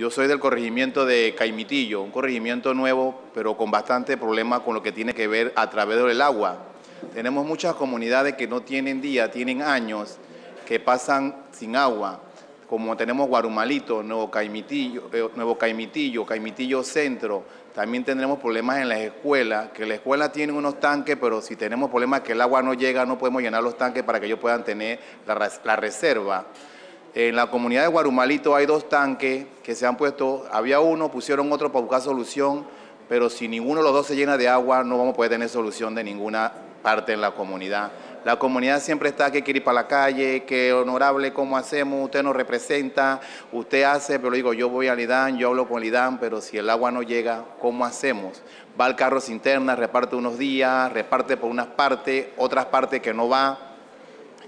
Yo soy del corregimiento de Caimitillo, un corregimiento nuevo, pero con bastante problema con lo que tiene que ver a través del agua. Tenemos muchas comunidades que no tienen día, tienen años, que pasan sin agua, como tenemos Guarumalito, Nuevo Caimitillo, eh, Nuevo Caimitillo, Caimitillo Centro. También tendremos problemas en las escuelas, que la escuela tiene unos tanques, pero si tenemos problemas que el agua no llega, no podemos llenar los tanques para que ellos puedan tener la, la reserva. En la comunidad de Guarumalito hay dos tanques que se han puesto, había uno, pusieron otro para buscar solución, pero si ninguno de los dos se llena de agua, no vamos a poder tener solución de ninguna parte en la comunidad. La comunidad siempre está que quiere ir para la calle, que honorable, ¿cómo hacemos? Usted nos representa, usted hace, pero digo, yo voy al IDAN, yo hablo con el IDAN, pero si el agua no llega, ¿cómo hacemos? Va al carro interna, reparte unos días, reparte por unas partes, otras partes que no va,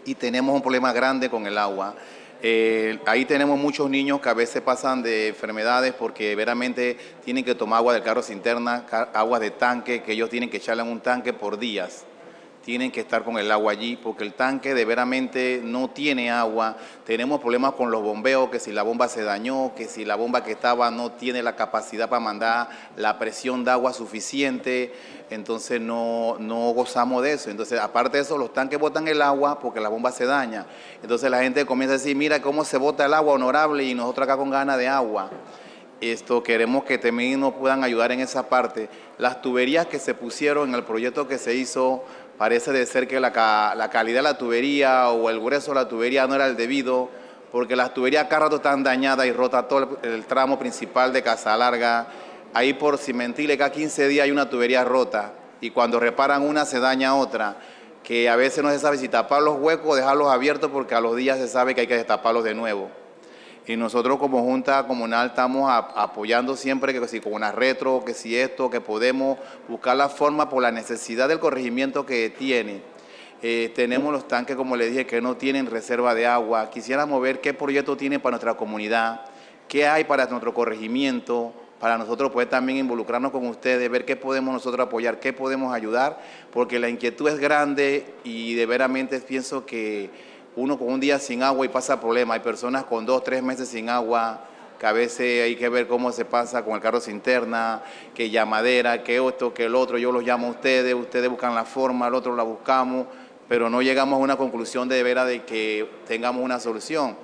y tenemos un problema grande con el agua. Eh, ahí tenemos muchos niños que a veces pasan de enfermedades porque veramente tienen que tomar agua de carros interna, agua de tanque, que ellos tienen que echarle en un tanque por días tienen que estar con el agua allí porque el tanque de veramente no tiene agua. Tenemos problemas con los bombeos, que si la bomba se dañó, que si la bomba que estaba no tiene la capacidad para mandar la presión de agua suficiente, entonces no, no gozamos de eso. Entonces, aparte de eso, los tanques botan el agua porque la bomba se daña. Entonces la gente comienza a decir, mira cómo se bota el agua honorable y nosotros acá con ganas de agua esto queremos que también nos puedan ayudar en esa parte. Las tuberías que se pusieron en el proyecto que se hizo, parece de ser que la, calidad de la tubería o el grueso de la tubería no era el debido, porque las tuberías cada rato están dañadas y rota todo el, tramo principal de Casa Larga. Ahí por Cimentile cada 15 días hay una tubería rota y cuando reparan una se daña otra que a veces no se sabe si tapar los huecos o dejarlos abiertos porque a los días se sabe que hay que destaparlos de nuevo. Y nosotros como Junta Comunal estamos apoyando siempre que si con una retro, que si esto, que podemos buscar la forma por la necesidad del corregimiento que tiene. Eh, tenemos los tanques, como le dije, que no tienen reserva de agua. Quisiéramos ver qué proyecto tiene para nuestra comunidad, qué hay para nuestro corregimiento, para nosotros poder también involucrarnos con ustedes, ver qué podemos nosotros apoyar, qué podemos ayudar, porque la inquietud es grande y de veramente pienso que uno con un día sin agua y pasa problema. Hay personas con dos, tres meses sin agua, que a veces hay que ver cómo se pasa con el carro interna, que llamadera, que esto, que el otro. Yo los llamo a ustedes, ustedes buscan la forma, el otro la buscamos, pero no llegamos a una conclusión de veras de que tengamos una solución.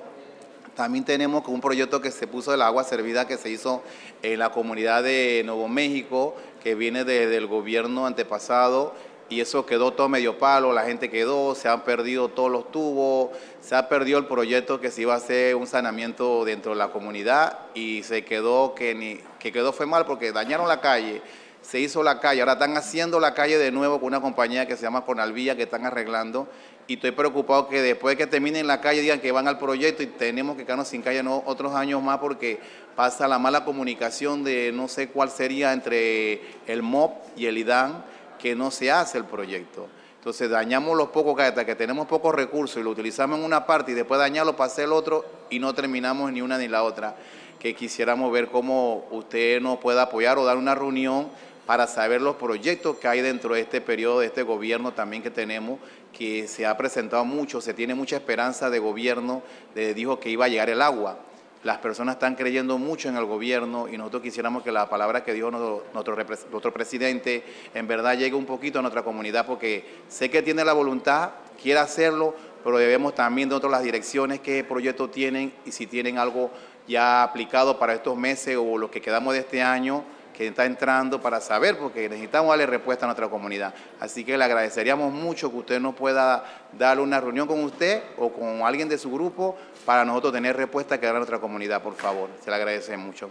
También tenemos un proyecto que se puso del agua servida que se hizo en la comunidad de Nuevo México, que viene desde el gobierno antepasado y eso quedó todo medio palo, la gente quedó, se han perdido todos los tubos, se ha perdido el proyecto que se iba a hacer un saneamiento dentro de la comunidad y se quedó que, ni, que quedó fue mal porque dañaron la calle, se hizo la calle, ahora están haciendo la calle de nuevo con una compañía que se llama Conalvía que están arreglando y estoy preocupado que después de que terminen la calle digan que van al proyecto y tenemos que quedarnos sin calle no, otros años más porque pasa la mala comunicación de no sé cuál sería entre el MOP y el IDAN que no se hace el proyecto. Entonces dañamos los pocos que hasta que tenemos pocos recursos y lo utilizamos en una parte y después dañarlo para hacer el otro y no terminamos ni una ni la otra. Que quisiéramos ver cómo usted nos pueda apoyar o dar una reunión para saber los proyectos que hay dentro de este periodo, de este gobierno también que tenemos, que se ha presentado mucho, se tiene mucha esperanza de gobierno, de, dijo que iba a llegar el agua las personas están creyendo mucho en el gobierno y nosotros quisiéramos que la palabra que dijo nuestro, presidente en verdad llegue un poquito a nuestra comunidad porque sé que tiene la voluntad, quiere hacerlo, pero debemos también de otras las direcciones, qué proyectos tienen y si tienen algo ya aplicado para estos meses o lo que quedamos de este año que está entrando para saber, porque necesitamos darle respuesta a nuestra comunidad. Así que le agradeceríamos mucho que usted nos pueda dar una reunión con usted o con alguien de su grupo para nosotros tener respuesta que dar a nuestra comunidad, por favor. Se le agradece mucho.